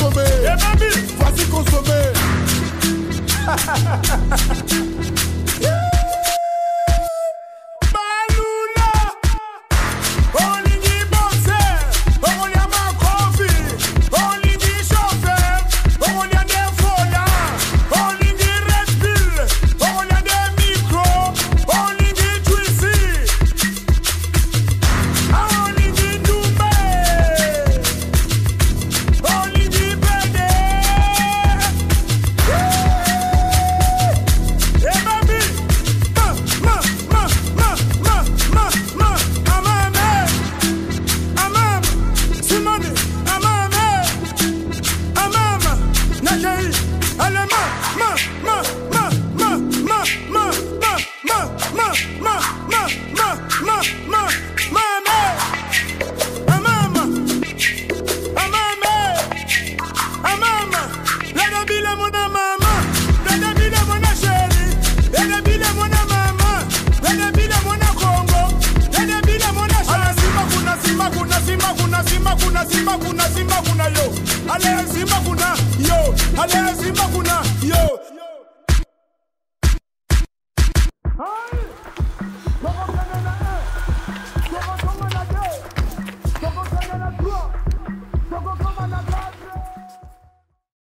consommer. Eh, Voici consommer. lazima kuna Simba kuna yo, ale Simba kuna yo, ale Simba kuna